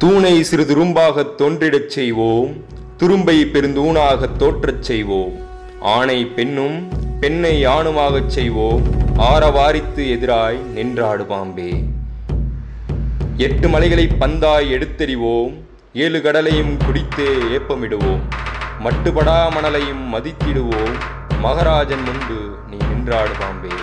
தூணை சிறு துரும்பாக தோன்றிடச் செய்வோம் துரும்பை பெருந்தூணாகத் தோற்றச் செய்வோம். ஆணை பெண்ணும் பெண்ணை ஆணுமாகச் செய்வோம் ஆரவாரித்து எதிராய் நின்றாடு பாம்பே எட்டு மலைகளை பந்தாய் எடுத்தெறிவோம் ஏழு கடலையும் குடித்தே ஏப்பமிடுவோம். மட்டுபடா மணலையும் மதித்திடுவோம் மகராஜன் முன்பு நீ நின்றாடு பாம்பே